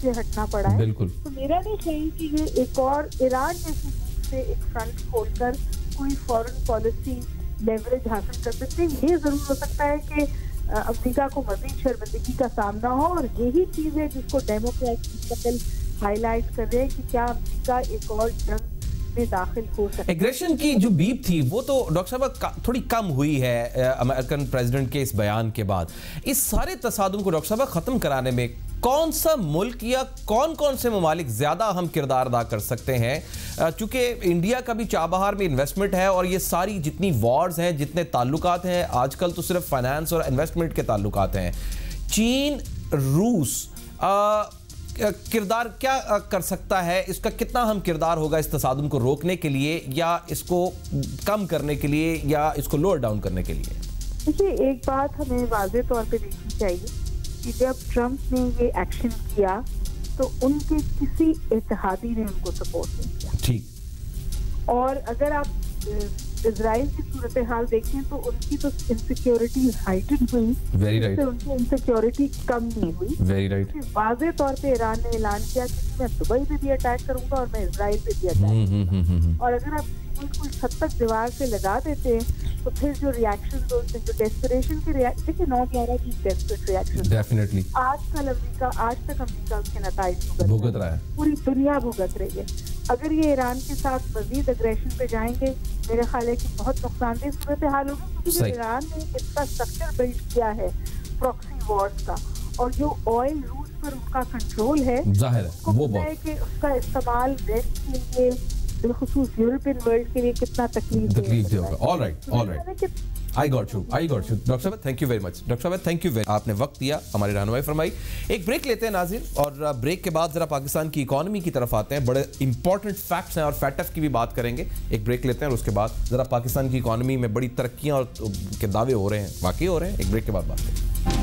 سے ہٹنا پڑا ہے۔ بالکل۔ تو میرا نہیں خیال کہ یہ ایک اور ایران جیسی سے ایک فرنٹ کھول کر کوئی فورن پالیسی لیوریج حاصل کر سکتے یہ ضرور ہو سکتا ہے کہ امریکہ کو مزید شرمندگی کا سامنا ہو اور یہی چیز ہے جس کو ڈیموکریٹ ہائی لائٹ کر رہے ہیں کہ کیا امریکہ ایک اور جنگ میں داخل ہو سکتا ایگریشن کی جو بیپ تھی، وہ تو ڈاکٹر صاحب تھوڑی کم ہوئی ہے امریکن پریزیڈنٹ کے اس بیان کے بعد۔ اس سارے تصادم کو ڈاکٹر صاحب ختم کرانے میں کون سا ملک یا کون کون سے ممالک زیادہ اہم کردار ادا کر سکتے ہیں؟ چونکہ انڈیا کا بھی چابہار میں انویسٹمنٹ ہے اور یہ ساری جتنی وارز ہیں، جتنے تعلقات ہیں، آج کل تو صرف فائنانس اور انویسٹمنٹ کے تعلقات ہیں۔ چین، روس کردار کیا کر سکتا ہے؟ اس کا کتنا ہم کردار ہوگا اس تصادم کو روکنے کے لیے یا اس کو کم کرنے کے لیے یا اس کو لوور ڈاؤن کرنے کے لیے؟ دیکھیے ایک بات ہمیں واضح طور پہ دیکھنی چاہیے کہ جب ٹرمپ نے یہ ایکشن کیا تو ان کے کسی اتحادی نے ان کو سپورٹ نہیں کیا۔ ٹھیک۔ اور اگر آپ اسرائیل کی صورتحال دیکھیں تو ان کی تو انسیکیورٹی ہائٹن ہوئی۔ ان کی انسیکیورٹی کم نہیں ہوئی۔ واضح طور پہ ایران نے اعلان کیا کہ میں دبئی پہ بھی اٹیک کروں گا اور میں اسرائیل پہ بھی اٹیک اور اگر آپ کوئی حد تک دیوار سے لگا دیتے ہیں تو پھر جو ہوتے ہیں جو ڈیسپریشن کے دیکھیں نو گیارہ کی ڈیسپریٹ ریاکشن آج کل امریکہ آج تک امریکہ اس کے نتائج بھگت رہا ہے۔ پوری دنیا بھگت رہی ہے۔ اگر یہ ایران کے ساتھ مزید اگریشن پہ جائیں گے میرے خیال ہے کہ بہت نقصان دہ صورت حال ہوگی کیونکہ ایران نے اس کا اسٹرکچر بلڈ کیا ہے پروکسی وارز کا۔ اور جو آئل روس پر اس کا کنٹرول ہے وہ ہے کہ اس کا استعمال ویسٹ کے لیے بالخصوص یورپین ورلڈ کے لیے کتنا تکلیف تکلیف دے ہوگا۔ All right all right I got you I got you doctor صاحب thank you very much doctor صاحب تھینک یو ویری آپ نے وقت دیا ہماری رہنمائی فرمائی۔ ایک بریک لیتے ہیں ناظر اور بریک کے بعد ذرا پاکستان کی اکانومی کی طرف آتے ہیں۔ بڑے امپورٹنٹ فیکٹس ہیں اور فیٹف کی بھی بات کریں گے۔ ایک بریک لیتے ہیں اور اس کے بعد ذرا پاکستان کی اکانومی میں بڑی ترقیاں اور کے دعوے ہو رہے ہیں۔ واقعی ہو رہے ہیں۔ ایک بریک کے بعد بات کریں گے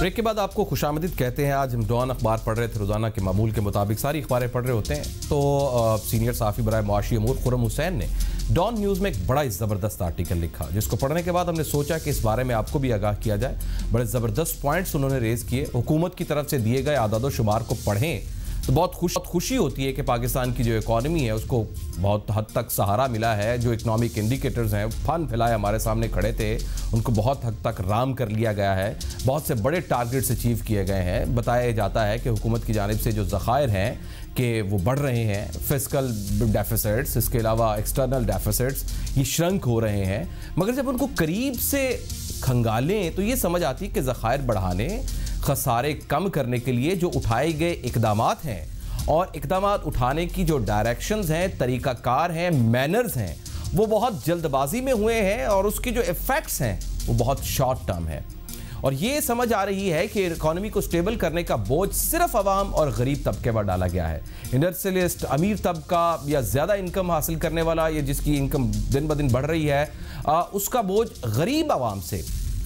بریک کے بعد آپ کو خوش آمدید کہتے ہیں، آج ہم ڈان اخبار پڑھ رہے تھے، روزانہ کے معمول کے مطابق ساری اخباریں پڑھ رہے ہوتے ہیں۔ تو سینئر صحافی برائے معاشی امور خرم حسین نے ڈان نیوز میں ایک بڑا زبردست آرٹیکل لکھا، جس کو پڑھنے کے بعد ہم نے سوچا کہ اس بارے میں آپ کو بھی آگاہ کیا جائے۔ بڑے زبردست پوائنٹس انہوں نے ریز کیے۔ حکومت کی طرف سے دیے گئے اعداد و شمار کو پڑھیں۔ تو بہت خوش خوشی ہوتی ہے کہ پاکستان کی جو اکانومی ہے، اس کو بہت حد تک سہارا ملا ہے۔ جو اکنامک انڈیکیٹرز ہیں پھن پھیلائے ہمارے سامنے کھڑے تھے۔ ان کو بہت حد تک رام کر لیا گیا ہے۔ بہت سے بڑے ٹارگٹس اچیو کیے گئے ہیں۔ بتایا جاتا ہے کہ حکومت کی جانب سے جو ذخائر ہیں کہ وہ بڑھ رہے ہیں فزیکل ڈیفیسٹس اس کے علاوہ ایکسٹرنل ڈیفیسٹس یہ شرنک ہو رہے ہیں۔ مگر جب ان کو قریب سے کھنگالیں، تو یہ سمجھ آتی کہ ذخائر بڑھانے خسارے کم کرنے کے لیے جو اٹھائے گئے اقدامات ہیں اور اقدامات اٹھانے کی جو ڈائریکشنز ہیں، طریقہ کار ہیں مینرز ہیں، وہ بہت جلد بازی میں ہوئے ہیں اور اس کی جو ایفیکٹس ہیں، وہ بہت شارٹ ٹرم ہے اور یہ سمجھ آ رہی ہے کہ اکانومی کو سٹیبل کرنے کا بوجھ صرف عوام اور غریب طبقے پر ڈالا گیا ہے۔ انڈسٹریلسٹ امیر طبقہ یا زیادہ انکم حاصل کرنے والا یا جس کی انکم دن بدن بڑھ رہی ہے اس کا بوجھ غریب عوام سے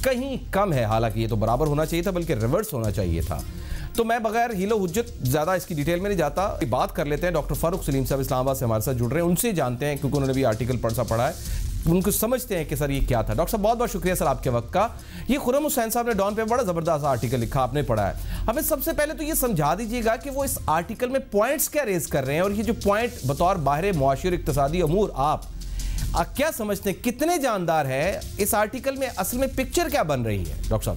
کہیں کم ہے۔ حالانکہ یہ تو برابر ہونا چاہیے تھا، بلکہ ریورس ہونا چاہیے تھا۔ تو میں بغیر ہیلو حجت زیادہ اس کی ڈیٹیل میں نہیں جاتا۔ بات کر لیتے ہیں، ڈاکٹر فاروق سلیم صاحب اسلام آباد سے ہمارے ساتھ جڑ رہے ہیں۔ ان سے جانتے ہیں، کیونکہ انہوں نے بھی آرٹیکل پڑھا پڑھا ہے۔ ان کو سمجھتے ہیں کہ سر یہ کیا تھا۔ ڈاکٹر صاحب، بہت بہت شکریہ سر آپ کے وقت کا۔ یہ خرم حسین صاحب نے ڈان پہ بڑا زبردست آرٹیکل لکھا، آپ نے پڑھا ہے۔ ہمیں سب سے پہلے تو یہ سمجھا دیجیے گا کہ وہ اس آرٹیکل میں پوائنٹس کیا ریز کر رہے ہیں۔ اور یہ جو پوائنٹ بطور باہر معاشی اور اقتصادی امور، آپ کیا سمجھتے ہیں کتنے جاندار ہے اس آرٹیکل میں اصل میں پکچر کیا بن رہی ہے؟ ڈاکٹر صاحب۔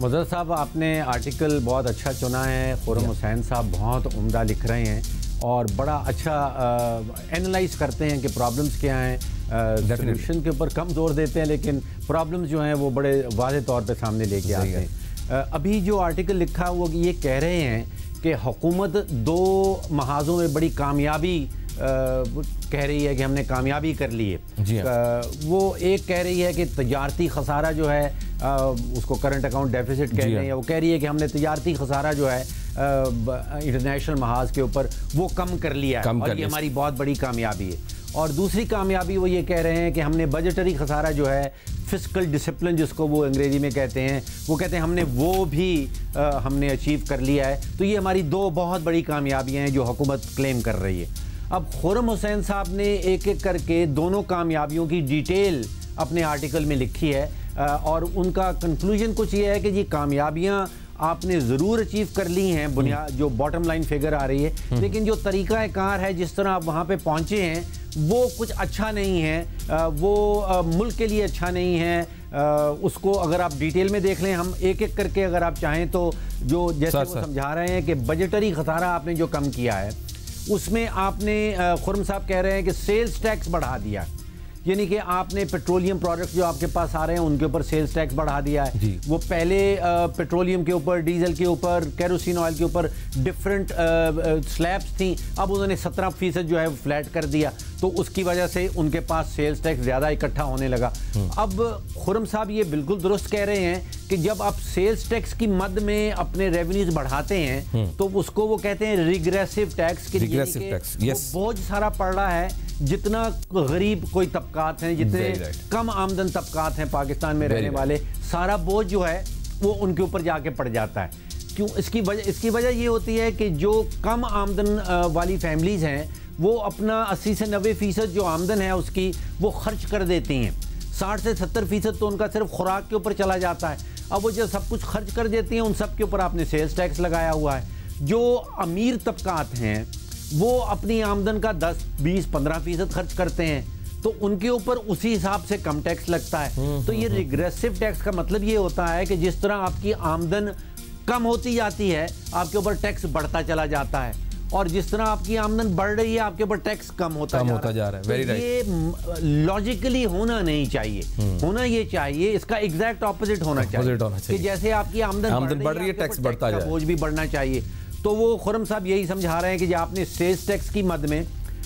مظہر صاحب آپ نے آرٹیکل بہت اچھا چنا ہے۔ خورم حسین صاحب بہت عمدہ لکھ رہے ہیں اور بڑا اچھا اینالائز کرتے ہیں کہ پرابلمز کیا ہیں۔ ڈیفینیشن کے اوپر کم زور دیتے ہیں لیکن پرابلمز جو ہیں وہ بڑے واضح طور پہ سامنے لے کے آتے ہیں۔ ابھی جو آرٹیکل لکھا وہ یہ کہہ رہے ہیں کہ حکومت دو محاذوں میں بڑی کامیابی کہہ رہی ہے کہ ہم نے کامیابی کر لی ہے۔ جی ہاں۔ وہ ایک کہہ رہی ہے کہ تجارتی خسارہ جو ہے اس کو کرنٹ اکاؤنٹ ڈیفیسٹ کہہ رہے ہیں۔ وہ کہہ رہی ہے کہ ہم نے تجارتی خسارہ جو ہے انٹرنیشنل محاذ کے اوپر وہ کم کر لیا ہے۔ اور یہ ہماری بہت بڑی کامیابی ہے۔ اور دوسری کامیابی وہ یہ کہہ رہے ہیں کہ ہم نے بجٹری خسارہ جو ہے فزیکل ڈسپلن جس کو وہ انگریزی میں کہتے ہیں وہ کہتے ہیں ہم نے وہ بھی ہم نے اچیو کر لیا ہے۔ تو یہ ہماری دو بہت بڑی کامیابیاں ہیں جو حکومت کلیم کر رہی ہے۔ اب خورم حسین صاحب نے ایک ایک کر کے دونوں کامیابیوں کی ڈیٹیل اپنے آرٹیکل میں لکھی ہے اور ان کا کنکلوژن کچھ یہ ہے کہ یہ کامیابیاں آپ نے ضرور اچیو کر لی ہیں بنیاد جو باٹم لائن فگر آ رہی ہے۔ لیکن جو طریقہ کار ہے جس طرح آپ وہاں پہ پہنچے ہیں وہ کچھ اچھا نہیں ہے۔ وہ ملک کے لیے اچھا نہیں ہے۔ اس کو اگر آپ ڈیٹیل میں دیکھ لیں ہم ایک ایک کر کے اگر آپ چاہیں تو جو جیسے وہ سمجھا رہے ہیں کہ بجٹری خسارہ آپ نے جو کم کیا ہے۔ اس میں آپ نے خرم صاحب کہہ رہے ہیں کہ سیلز ٹیکس بڑھا دیا۔ یعنی کہ آپ نے پیٹرولیم پروڈکٹ جو آپ کے پاس آ رہے ہیں ان کے اوپر سیلز ٹیکس بڑھا دیا ہے۔ جی۔ وہ پہلے پیٹرولیم کے اوپر ڈیزل کے اوپر کیروسین آئل کے اوپر ڈفرنٹ سلیبس تھیں۔ اب انہوں نے سترہ فیصد جو ہے فلیٹ کر دیا۔ تو اس کی وجہ سے ان کے پاس سیلز ٹیکس زیادہ اکٹھا ہونے لگا۔ اب خرم صاحب یہ بالکل درست کہہ رہے ہیں کہ جب آپ سیلز ٹیکس کی مد میں اپنے ریونیوز بڑھاتے ہیں تو اس کو وہ کہتے ہیں ریگریسو ٹیکس کے بوجھ سارا پڑ رہا ہے۔ جتنا غریب کوئی طبقات ہیں جتنے کم آمدن طبقات ہیں پاکستان میں رہنے والے سارا بوجھ جو ہے وہ ان کے اوپر جا کے پڑ جاتا ہے۔ کیوں؟ اس کی وجہ اس کی وجہ یہ ہوتی ہے کہ جو کم آمدن والی فیملیز ہیں وہ اپنا اسی سے نوے فیصد جو آمدن ہے اس کی وہ خرچ کر دیتی ہیں۔ ساٹھ سے ستر فیصد تو ان کا صرف خوراک کے اوپر چلا جاتا ہے۔ اب وہ جو سب کچھ خرچ کر دیتی ہیں ان سب کے اوپر آپ نے سیلز ٹیکس لگایا ہوا ہے۔ جو امیر طبقات ہیں وہ اپنی آمدن کا دس بیس پندرہ فیصد خرچ کرتے ہیں تو ان کے اوپر اسی حساب سے کم ٹیکس لگتا ہے۔ تو یہ ریگریسو ٹیکس کا مطلب یہ ہوتا ہے کہ جس طرح آپ کی آمدن کم ہوتی جاتی ہے آپ کے اوپر ٹیکس بڑھتا چلا جاتا ہے۔ اور جس طرح آپ کی آمدن بڑھ رہی ہے آپ کے اوپر ٹیکس کم ہوتا ہوتا جا رہا ہے۔ یہ لاجیکلی ہونا نہیں چاہیے۔ ہونا یہ چاہیے اس کا ایگزیکٹ اپوزٹ ہونا چاہیے کہ جیسے آپ کی آمدن بڑھ رہی ہے ٹیکس بڑھتا جائے بوجھ بھی بڑھنا چاہیے۔ تو وہ خرم صاحب یہی سمجھا رہے ہیں کہ آپ نے سیلز ٹیکس کی مد میں،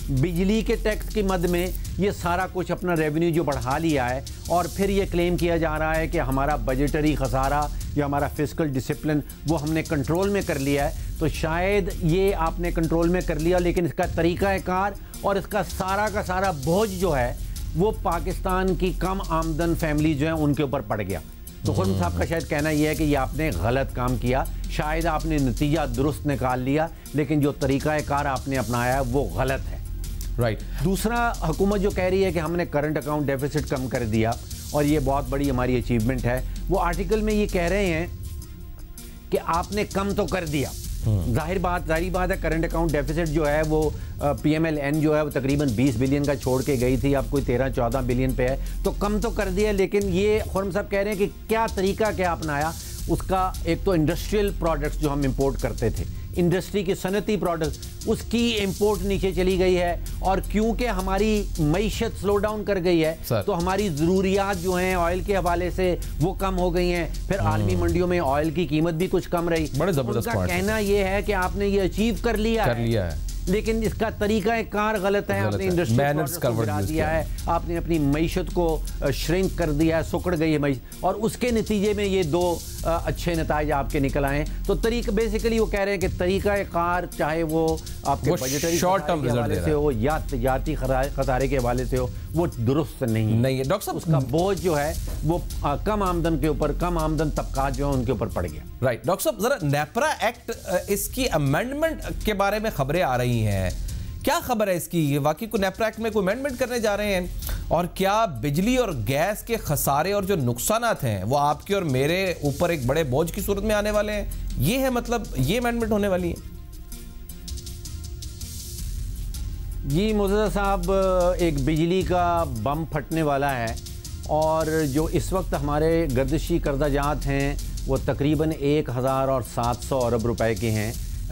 بجلی کے ٹیکس کی مد میں یہ سارا کچھ اپنا ریونیو جو بڑھا لیا ہے اور پھر یہ کلیم کیا جا رہا ہے کہ ہمارا بجٹری خسارہ یا ہمارا فزیکل ڈسپلن وہ ہم نے کنٹرول میں کر لیا ہے۔ تو شاید یہ آپ نے کنٹرول میں کر لیا، لیکن اس کا طریقہ کار اور اس کا سارا کا سارا بوجھ جو ہے، وہ پاکستان کی کم آمدن فیملی جو ہیں ان کے اوپر پڑ گیا۔ تو خرم صاحب کا شاید کہنا یہ ہے کہ یہ آپ نے غلط کام کیا شاید آپ نے نتیجہ درست نکال لیا لیکن جو طریقہ کار آپ نے اپنایا ہے وہ غلط ہے۔ رائٹ دوسرا حکومت جو کہہ رہی ہے کہ ہم نے کرنٹ اکاؤنٹ ڈیفیسٹ کم کر دیا اور یہ بہت بڑی ہماری اچیومنٹ ہے وہ آرٹیکل میں یہ کہہ رہے ہیں کہ آپ نے کم تو کر دیا۔ ہاں۔ ظاہر بات ظاہری بات ہے کرنٹ اکاؤنٹ ڈیفیسٹ جو ہے وہ پی ایم ایل این جو ہے وہ تقریباً بیس بلین کا چھوڑ کے گئی تھی۔ اب کوئی تیرہ چودہ بلین پہ ہے۔ تو کم تو کر دیا لیکن یہ خورم صاحب کہہ رہے ہیں کہ کیا طریقہ کیا اپنایا؟ اس کا ایک تو انڈسٹریل پروڈکٹس جو ہم امپورٹ کرتے تھے۔ انڈسٹری کی صنعتی پروڈکٹ اس کی امپورٹ نیچے چلی گئی ہے اور کیونکہ ہماری معیشت سلو ڈاؤن کر گئی ہے تو ہماری ضروریات جو ہیں آئل کے حوالے سے وہ کم ہو گئی ہیں۔ پھر عالمی منڈیوں میں آئل کی قیمت بھی کچھ کم رہی۔ بڑے زبردست کہنا یہ ہے کہ آپ نے یہ اچیو کر لیا ہے۔ لیکن اس کا طریقہ کار غلط ہے آپ نے انڈسٹری دیا ہے آپ نے اپنی معیشت کو شرنک کر دیا ہے سکڑ گئی ہے معیشت اور اس کے نتیجے میں یہ دو اچھے نتائج آپ کے نکل آئے تو طریقہ بیسیکلی وہ کہہ رہے ہیں کہ طریقہ کار چاہے وہ آپ کے بجٹری شارٹ ٹرم حوالے سے ہو یا تجارتی خسارے کے حوالے سے ہو وہ درست نہیں نہیں ہے۔ ڈاکٹر صاحب اس کا بوجھ جو ہے وہ کم آمدن کے اوپر کم آمدن طبقات جو ہیں ان کے اوپر پڑ گیا۔ رائٹ ڈاکٹر صاحب ذرا نیپرا ایکٹ اس کی امینڈمنٹ کے بارے میں خبریں آ رہی ہیں۔ کیا خبر ہے اس کی؟ واقعی کو نیپرا ایکٹ میں کوئی امینڈمنٹ کرنے جا رہے ہیں۔ اور کیا بجلی اور گیس کے خسارے اور جو نقصانات ہیں وہ آپ کے اور میرے اوپر ایک بڑے بوجھ کی صورت میں آنے والے ہیں؟ یہ ہے مطلب یہ امینڈمنٹ ہونے والی ہے۔ جی مزدہ صاحب ایک بجلی کا بم پھٹنے والا ہے اور جو اس وقت ہمارے گردشی کردہ جات ہیں وہ تقریباً ایک ہزار اور سات سو ارب روپے کے ہیں۔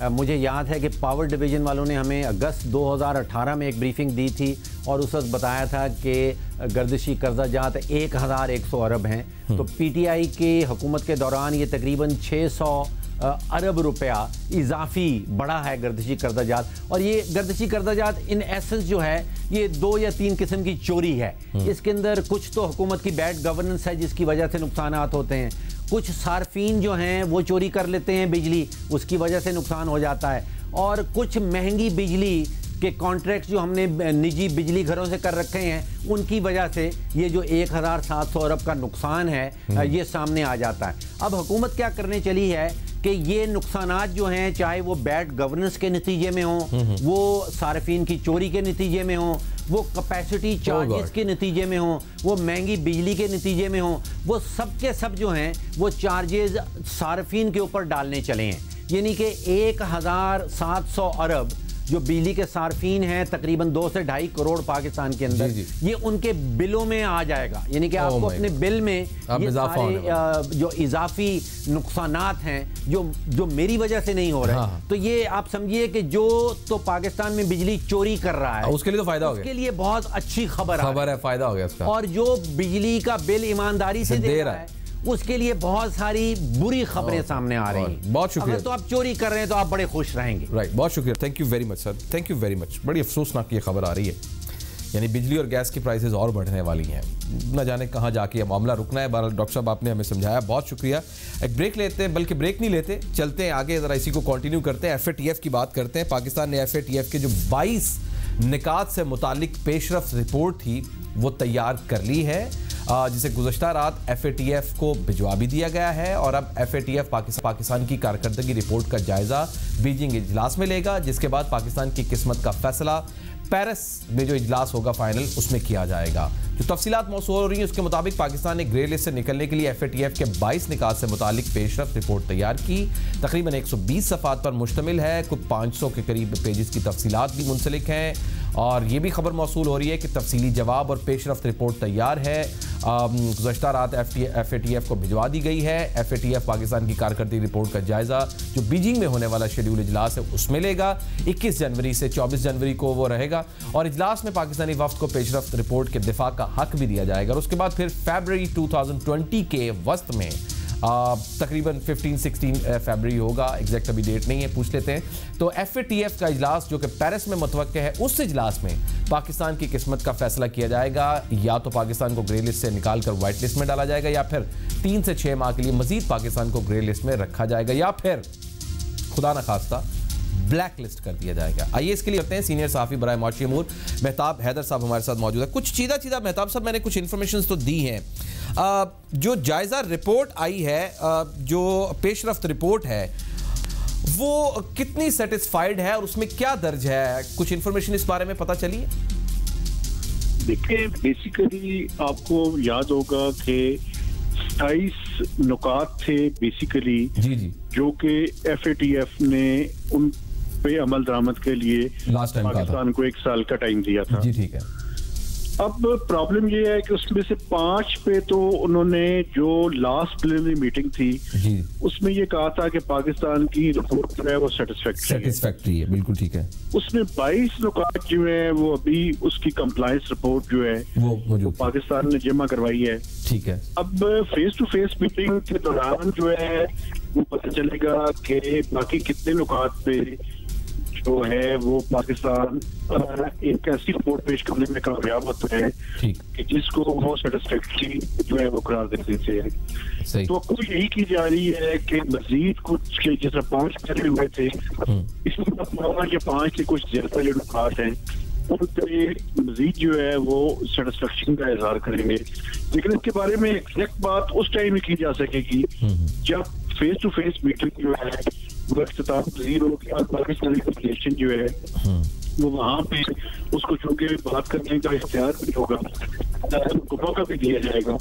مجھے یاد ہے کہ پاور ڈویژن والوں نے ہمیں اگست دو ہزار اٹھارہ میں ایک بریفنگ دی تھی اور اس وقت بتایا تھا کہ گردشی قرضہ جات ایک ہزار ایک سو ارب ہیں۔ تو پی ٹی آئی کے حکومت کے دوران یہ تقریباً چھ سو ارب روپیہ اضافی بڑا ہے گردشی قرضہ جات۔ اور یہ گردشی قرضہ جات ان ایسنس جو ہے یہ دو یا تین قسم کی چوری ہے۔ اس کے اندر کچھ تو حکومت کی بیڈ گورننس ہے جس کی وجہ سے نقصانات ہوتے ہیں۔ کچھ صارفین جو ہیں وہ چوری کر لیتے ہیں بجلی اس کی وجہ سے نقصان ہو جاتا ہے۔ اور کچھ مہنگی بجلی کے کانٹریکٹ جو ہم نے نجی بجلی گھروں سے کر رکھے ہیں ان کی وجہ سے یہ جو ایک ہزار سات سو ارب کا نقصان ہے یہ سامنے آ جاتا ہے۔ اب حکومت کیا کرنے چلی ہے؟ کہ یہ نقصانات جو ہیں چاہے وہ بیڈ گورننس کے نتیجے میں ہوں وہ صارفین کی چوری کے نتیجے میں ہوں وہ کپیسٹی چارجز کے نتیجے میں ہوں وہ مہنگی بجلی کے نتیجے میں ہوں وہ سب کے سب جو ہیں وہ چارجز صارفین کے اوپر ڈالنے چلے ہیں۔ یعنی کہ ایک ہزار سات سو ارب جو بجلی کے صارفین ہیں تقریباً دو سے ڈھائی کروڑ پاکستان کے اندر جی، جی۔ یہ ان کے بلوں میں آ جائے گا۔ یعنی کہ آپ oh کو اپنے بل میں جو اضافی نقصانات ہیں جو جو میری وجہ سے نہیں ہو رہے ہاں۔ تو یہ آپ سمجھیے کہ جو تو پاکستان میں بجلی چوری کر رہا ہے اس کے لیے تو فائدہ ہو گیا۔ اس کے لیے بہت اچھی خبر ہے فائدہ ہو گیا اور جو بجلی کا بل ایمانداری سے دے رہا ہے اس کے لیے بہت ساری بری خبریں سامنے آ رہی ہیں۔ بہت شکریہ۔ تو آپ چوری کر رہے ہیں تو آپ بڑے خوش رہیں گے۔ رائٹ بہت شکریہ۔ Thank you very much sir thank you very much بڑی افسوسناک یہ خبر آ رہی ہے۔ یعنی بجلی اور گیس کی پرائسز اور بڑھنے والی ہیں۔ نہ جانے کہاں جا کے معاملہ رکنا ہے۔ بہرحال ڈاکٹر صاحب آپ نے ہمیں سمجھایا۔ بہت شکریہ۔ ایک بریک لیتے ہیں بلکہ بریک نہیں لیتے۔ چلتے ہیں آگے۔ ذرا اسی کو کنٹینیو کرتے ہیں۔ ایف اے ٹی ایف کی بات کرتے ہیں۔ پاکستان نے ایف اے ٹی ایف کے جو بائیس نکات سے متعلق پیش رفت رپورٹ تھی وہ تیار کر لی ہے۔ جسے گزشتہ رات ایف اے ٹی ایف کو بھجوا بھی دیا گیا ہے اور اب F A T F Pakistan کی کارکردگی رپورٹ کا جائزہ بیجنگ اجلاس میں لے گا، جس کے بعد پاکستان کی قسمت کا فیصلہ پیرس میں جو اجلاس ہوگا فائنل، اس میں کیا جائے گا۔ جو تفصیلات موصول ہو رہی ہیں، اس کے مطابق پاکستان نے گرے لسٹ سے نکلنے کے لیے ایف اے ٹی ایف کے بائیس نکات سے متعلق پیش رفت رپورٹ تیار کی۔ تقریباً ایک سو بیس صفحات پر مشتمل ہے، کچھ پانچ سو کے قریب پیجز کی تفصیلات بھی منسلک ہیں۔ اور یہ بھی خبر موصول ہو رہی ہے کہ تفصیلی جواب اور پیش رفت رپورٹ تیار ہے۔ گزشتہ رات F F A T F کو بھجوا دی گئی ہے۔ F A T F Pakistan کی کارکردگی رپورٹ کا جائزہ جو بیجنگ میں ہونے والا شیڈیول اجلاس ہے، اس میں لے گا۔ اکیس جنوری سے چوبیس جنوری کو وہ رہے گا۔ اور اجلاس میں پاکستانی وفد کو پیش رفت رپورٹ کے دفاع کا حق بھی دیا جائے گا۔ اور اس کے بعد پھر فیبرری ٹو تھاؤزنڈ ٹوینٹی کے وسط میں تقریباً ففٹین سکسٹین فیبری ہوگا ایگزیکٹ ابھی ڈیٹ نہیں ہے، پوچھ لیتے ہیں۔ تو ایف اے ٹی ایف کا اجلاس جو کہ پیرس میں متوقع ہے، اس اجلاس میں پاکستان کی قسمت کا فیصلہ کیا جائے گا۔ یا تو پاکستان کو گرے لسٹ سے نکال کر وائٹ لسٹ میں ڈالا جائے گا، یا پھر تین سے چھ ماہ کے لیے مزید پاکستان کو گرے لسٹ میں رکھا جائے گا، یا پھر خدا نخواستہ بلیک لسٹ کر دیا جائے گا۔ آئیے اس کے لیے ہیں۔ سینئر صحافی برائے معاشی امور مہتاب حیدر صاحب ہمارے ساتھ موجود ہے کچھ چیزہ چیزہ مہتاب صاحب میں نے کچھ انفارمیشنز تو دی ہیں۔ جو جائزہ رپورٹ آئی ہے جو پیش رفت رپورٹ ہے وہ کتنی سیٹسفائیڈ ہے اور اس میں کیا درج ہے؟ کچھ انفارمیشن اس بارے میں پتا چلی دیکھیں بیسیکلی آپ کو یاد ہوگا کہ ستائیس نکات تھے بیسیکلی جی جی۔ جو کہ ایف اے ٹی ایف نے ان پہ عمل درامد کے لیے پاکستان کو ایک سال کا ٹائم دیا تھا۔ جی ٹھیک ہے۔ اب پرابلم یہ ہے کہ اس میں سے پانچ پہ تو انہوں نے جو لاسٹ پلینری میٹنگ تھی جی۔ اس میں یہ کہا تھا کہ پاکستان کی رپورٹ جو ہے وہ سیٹسفیکٹری ہے۔ بالکل ٹھیک ہے۔ اس میں بائیس نکات جو ہے وہ ابھی اس کی کمپلائنس رپورٹ جو ہے وہ پاکستان نے جمع کروائی ہے۔ ٹھیک ہے۔ اب فیس ٹو فیس میٹنگ کے دوران جو ہے وہ پتہ چلے گا کہ باقی کتنے نکات پہ جو ہے وہ پاکستان ایک ایسی رپورٹ پیش کرنے میں کامیاب ہوتا ہے کہ جس کو وہ سیٹسفیکٹری جو ہے وہ قرار دے دیتے ہیں۔ تو اب یہی کی جا رہی ہے کہ مزید کچھ جس طرح پانچ پہلے ہوئے تھے اس میں یہ پانچ کے کچھ زیادہ جو نکات ہیں ان پہ مزید جو ہے وہ سیٹسفیکشن کا اظہار کریں گے۔ لیکن اس کے بارے میں ایگزیکٹ بات اس ٹائم میں کی جا سکے گی جب فیس ٹو فیس میٹنگ جو ہے اختتام پذیر ہو کہ پاکستانی پاپولیشن جو ہے وہ وہاں پہ اس کو چونکہ بات کرنے کا اختیار بھی ہوگا موقع بھی دیا جائے گا۔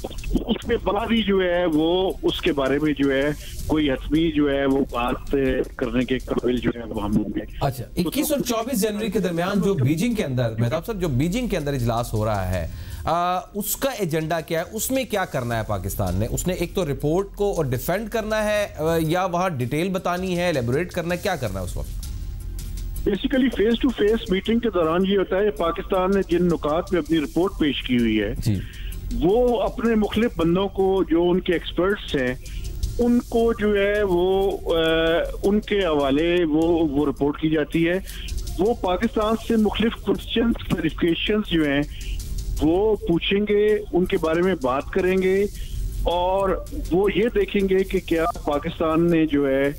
اس کے بعد ہی جو ہے وہ اس کے بارے میں جو ہے کوئی حتمی جو ہے وہ بات کرنے کے قابل جو ہے وہ ہم ہوں گے۔ اچھا اکیس اور چوبیس جنوری کے درمیان جو بیجنگ کے اندر مہتاب صاحب جو بیجنگ کے اندر اجلاس ہو رہا ہے اس کا ایجنڈا کیا ہے؟ اس میں کیا کرنا ہے پاکستان نے؟ اس نے ایک تو رپورٹ کو ڈیفینڈ کرنا ہے یا وہاں ڈیٹیل بتانی ہے لیبوریٹ کرنا ہے؟ کیا کرنا ہے اس وقت؟ Basically face to face meeting کے دوران یہ ہوتا ہے پاکستان نے جن نکات میں اپنی رپورٹ پیش کی ہوئی ہے جی۔ وہ اپنے مختلف بندوں کو جو ان کے ایکسپرٹس ہیں ان کو جو ہے وہ ان کے حوالے وہ وہ رپورٹ کی جاتی ہے۔ وہ پاکستان سے مختلف کوشچنس کلیریفکیشنز جو ہیں وہ پوچھیں گے ان کے بارے میں بات کریں گے اور وہ یہ دیکھیں گے کہ کیا پاکستان نے جو ہے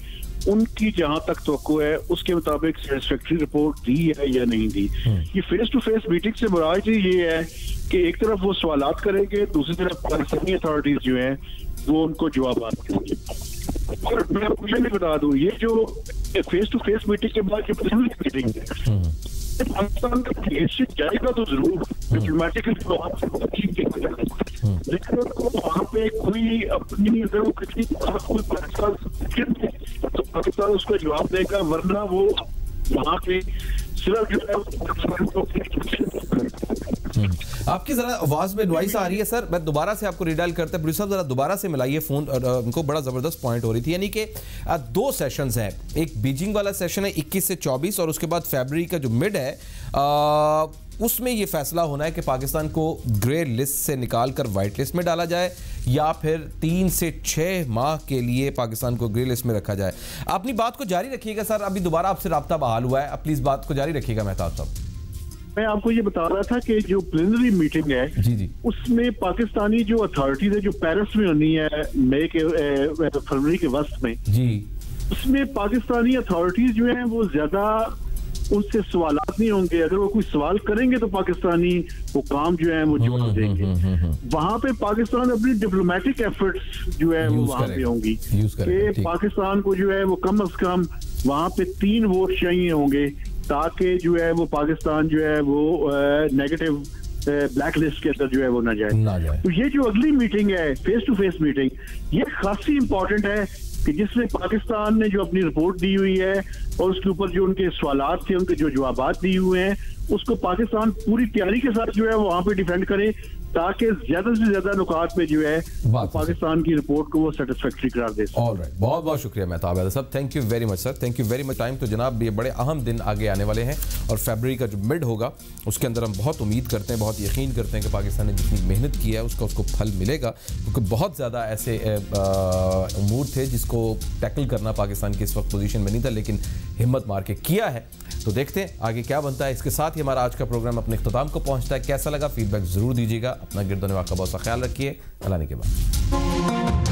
ان کی جہاں تک توقع ہے اس کے مطابق سیٹسفیکٹری رپورٹ دی ہے یا نہیں دی۔ یہ فیس ٹو فیس میٹنگ سے مراد یہ ہے کہ ایک طرف وہ سوالات کریں گے دوسری طرف پاکستانی اتھارٹیز جو ہیں وہ ان کو جوابات کریں گے۔ اور میں آپ کو یہ بھی بتا دوں یہ جو فیس ٹو فیس میٹنگ کے بعد جو میٹنگ ہے پاکستان کا جائے گا تو ضرور۔ آپ سے لیکن وہاں پہ کوئی اپنی اگر وہ کسی کوئی پاکستان تو پاکستان اس کو جواب دے گا ورنہ وہ وہاں پہ صرف جو ہے آپ کی ذرا آواز میں نوائس آ رہی ہے سر میں دوبارہ سے آپ کو ریڈائل کرتا ہے پروڈیوسر ذرا دوبارہ سے ملائیے فون ان کو بڑا زبردست پوائنٹ ہو رہی تھی یعنی کہ دو سیشنز ہیں ایک بیجنگ والا سیشن ہے اکیس سے چوبیس اور اس کے بعد فیبری کا جو مڈ ہے اس میں یہ فیصلہ ہونا ہے کہ پاکستان کو گرے لسٹ سے نکال کر وائٹ لسٹ میں ڈالا جائے یا پھر تین سے چھ ماہ کے لیے پاکستان کو گرے لسٹ میں رکھا جائے۔ اپنی بات کو جاری رکھیے گا سر۔ ابھی دوبارہ آپ سے رابطہ بحال ہوا ہے۔ پلیز بات کو جاری رکھیے گا مہتاب صاحب۔ میں آپ کو یہ بتا رہا تھا کہ جو پلینری میٹنگ ہے جی جی۔ اس میں پاکستانی جو اتھارٹیز ہے جو پیرس میں ہونی ہے مئی کے فروری کے وسط میں جی۔ اس میں پاکستانی اتھارٹیز جو ہیں وہ زیادہ ان سے سوالات نہیں ہوں گے۔ اگر وہ کوئی سوال کریں گے تو پاکستانی وہ کام جو ہے وہ جواب دیں گے۔ وہاں پہ پاکستان اپنی ڈپلومیٹک ایفرٹس جو ہے وہ وہاں پہ ہوں گی۔ کہ پاکستان کو جو ہے وہ کم از کم وہاں پہ تین ووٹ چاہیے ہوں گے تاکہ جو ہے وہ پاکستان جو ہے وہ نیگیٹو بلیک لسٹ کے اندر جو ہے وہ نہ جائے۔ تو یہ جو اگلی میٹنگ ہے فیس ٹو فیس میٹنگ یہ خاصی امپورٹنٹ ہے کہ جس میں پاکستان نے جو اپنی رپورٹ دی ہوئی ہے اور اس کے اوپر جو ان کے سوالات تھے، ان کے جو جوابات دی ہوئے ہیں، اس کو پاکستان پوری تیاری کے ساتھ جو ہے وہاں پہ ڈیفینڈ کرے۔ تاکہ زیادہ سے زیادہ نکات میں جو ہے پاکستان کی رپورٹ کو وہ سیٹسفیکٹری قرار دے سکتے بہت بہت شکریہ مہتاب صاحب. Thank you very much sir thank you very much time تو جناب یہ بڑے اہم دن آگے آنے والے ہیں اور فیبرری کا جو مڈ ہوگا اس کے اندر ہم بہت امید کرتے ہیں بہت یقین کرتے ہیں کہ پاکستان نے جتنی محنت کی ہے اس کا اس کو پھل ملے گا۔ کیونکہ بہت زیادہ ایسے امور تھے جس کو ٹیکل کرنا پاکستان کی اس وقت پوزیشن میں نہیں تھا لیکن ہمت مار کے کیا ہے۔ تو دیکھتے ہیں آگے کیا بنتا ہے۔ اس کے ساتھ ہی ہمارا آج کا پروگرام اپنے اختتام کو پہنچتا ہے۔ کیسا لگا؟ فیڈ بیک ضرور دیجیے گا۔ اپنا گرد و بہت سا خیال رکھیے۔ اللہ کے بعد